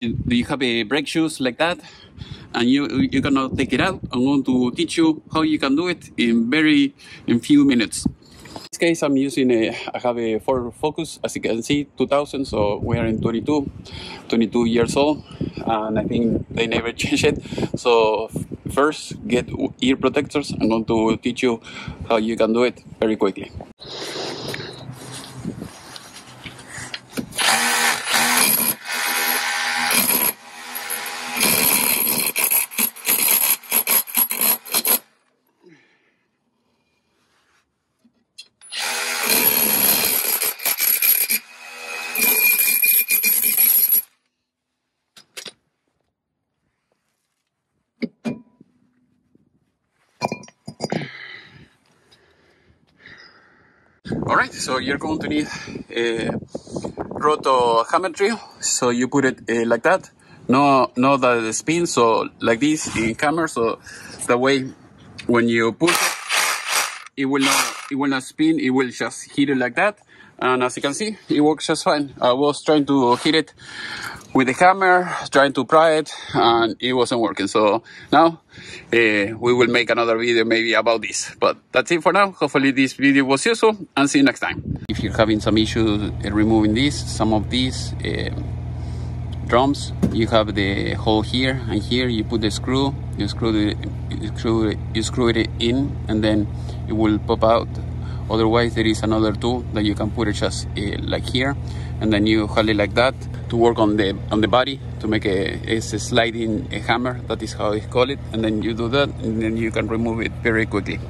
Do you have a brake shoes like that? And you you cannot take it out. I'm going to teach you how you can do it in very in few minutes. In this case, I'm using a I have a Ford Focus, as you can see, 2000. So we are in 22, 22 years old, and I think they never changed it. So first, get ear protectors. I'm going to teach you how you can do it very quickly. All right, so you're going to need a roto hammer drill. So you put it uh, like that. No, no that spin. So like this in hammer. So that way, when you push it, it will not, it will not spin. It will just hit it like that. And as you can see, it works just fine. I was trying to hit it with the hammer, trying to pry it, and it wasn't working. So now uh, we will make another video maybe about this. But that's it for now. Hopefully this video was useful, and see you next time. If you're having some issues removing this, some of these uh, drums, you have the hole here and here. You put the screw, you screw it, you screw it, you screw it in, and then it will pop out otherwise there is another tool that you can put it just uh, like here and then you hold it like that to work on the on the body to make a, a sliding a hammer. That is how they call it. And then you do that and then you can remove it very quickly